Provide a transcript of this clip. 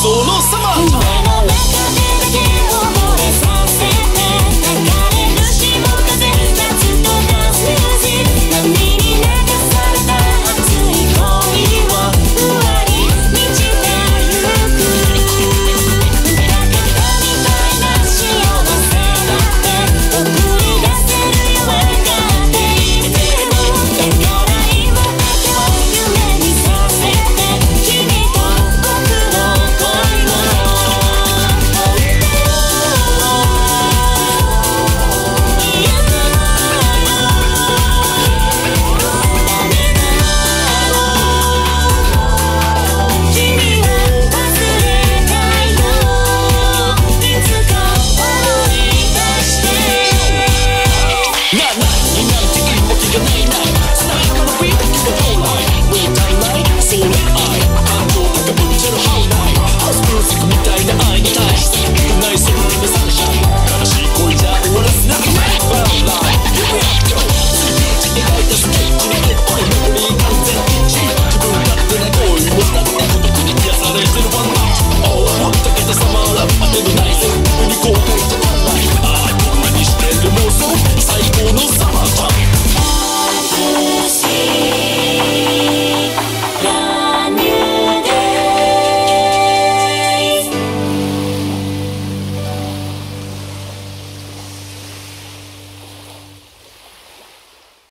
像の様